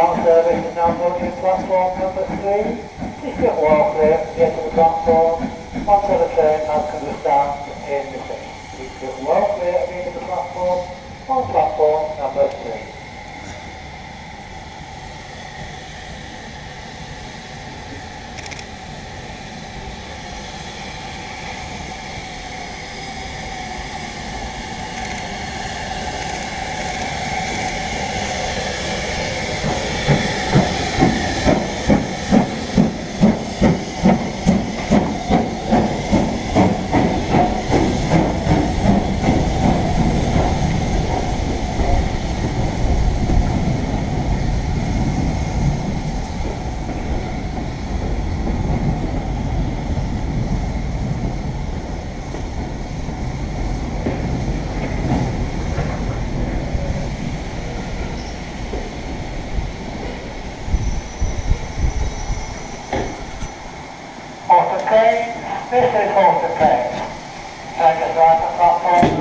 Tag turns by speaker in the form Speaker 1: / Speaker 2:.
Speaker 1: service is now boarding platform number three. Please get well clear to get to the platform until the train has come to stand in the station. Please get well clear at the end of the platform on platform number three. Horton this is. Take us right to platform